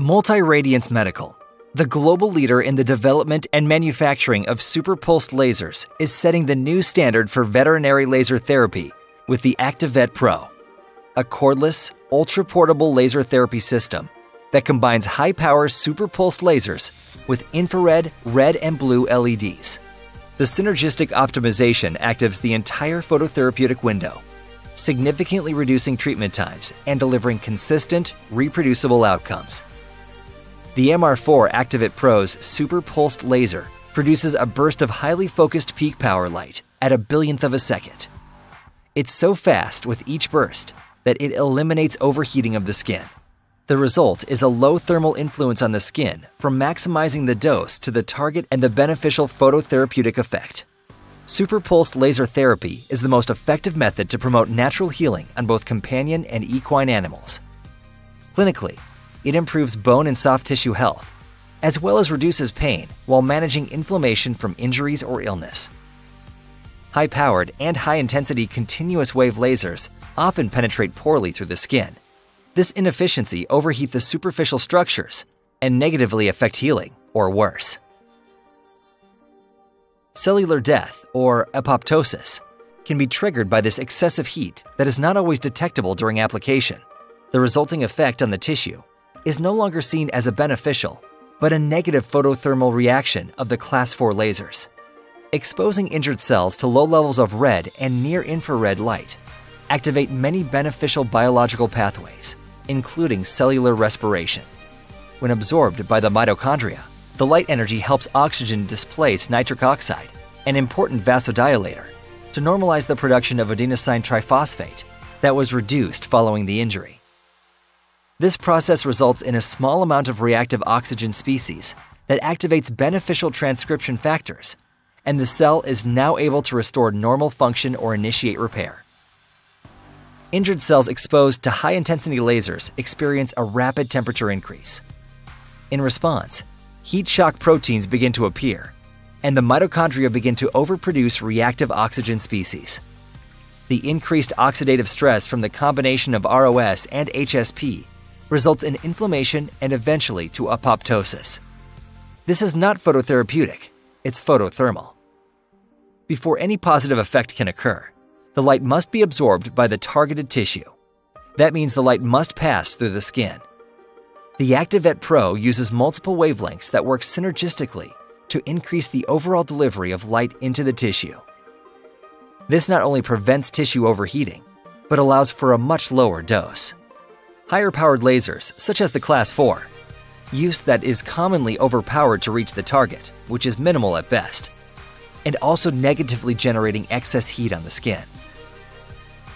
Multiradiance Medical, the global leader in the development and manufacturing of superpulsed lasers, is setting the new standard for veterinary laser therapy with the ActiVet Pro, a cordless, ultra portable laser therapy system that combines high power superpulsed lasers with infrared, red, and blue LEDs. The synergistic optimization activates the entire phototherapeutic window, significantly reducing treatment times and delivering consistent, reproducible outcomes. The MR4 ActiVet Pro's super pulsed laser produces a burst of highly focused peak power light at a billionth of a second. It's so fast with each burst that it eliminates overheating of the skin. The result is a low thermal influence on the skin from maximizing the dose to the target and the beneficial phototherapeutic effect. Superpulsed laser therapy is the most effective method to promote natural healing on both companion and equine animals. Clinically, it improves bone and soft tissue health, as well as reduces pain while managing inflammation from injuries or illness. High powered and high intensity continuous wave lasers often penetrate poorly through the skin. This inefficiency overheat the superficial structures and negatively affect healing, or worse. Cellular death, or apoptosis, can be triggered by this excessive heat that is not always detectable during application. The resulting effect on the tissue is no longer seen as a beneficial, but a negative photothermal reaction of the Class 4 lasers, exposing injured cells to low levels of red and near infrared light activate many beneficial biological pathways, including cellular respiration. When absorbed by the mitochondria, the light energy helps oxygen displace nitric oxide, an important vasodilator, to normalize the production of adenosine triphosphate that was reduced following the injury. This process results in a small amount of reactive oxygen species that activates beneficial transcription factors, and the cell is now able to restore normal function or initiate repair. Injured cells exposed to high intensity lasers experience a rapid temperature increase. In response, heat shock proteins begin to appear, and the mitochondria begin to overproduce reactive oxygen species. The increased oxidative stress from the combination of ROS and HSP results in inflammation and eventually to apoptosis. This is not phototherapeutic, it's photothermal. Before any positive effect can occur, the light must be absorbed by the targeted tissue. That means the light must pass through the skin. The ActiVet Pro uses multiple wavelengths that work synergistically to increase the overall delivery of light into the tissue. This not only prevents tissue overheating, but allows for a much lower dose. Higher powered lasers, such as the Class 4, use that is commonly overpowered to reach the target, which is minimal at best, and also negatively generating excess heat on the skin.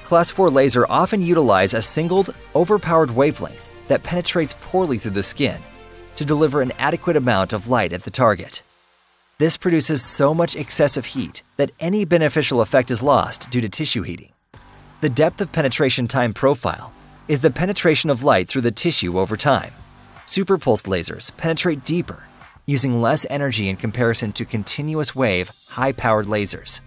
Class 4 laser often utilize a singled, overpowered wavelength that penetrates poorly through the skin to deliver an adequate amount of light at the target. This produces so much excessive heat that any beneficial effect is lost due to tissue heating. The depth of penetration time profile is the penetration of light through the tissue over time. Superpulsed lasers penetrate deeper, using less energy in comparison to continuous wave, high powered lasers.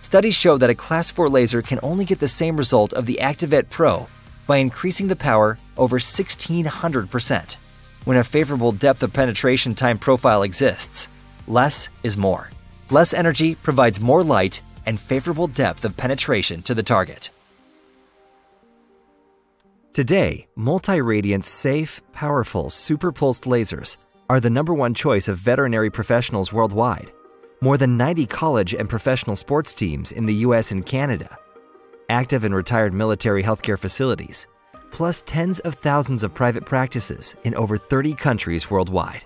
Studies show that a Class 4 laser can only get the same result of the ActiVet Pro by increasing the power over 1600%. When a favorable depth of penetration time profile exists, less is more. Less energy provides more light and favorable depth of penetration to the target. Today, Multi-Radiance, safe, powerful, super-pulsed lasers are the number one choice of veterinary professionals worldwide. More than 90 college and professional sports teams in the US and Canada, active and retired military healthcare facilities, plus tens of thousands of private practices in over 30 countries worldwide.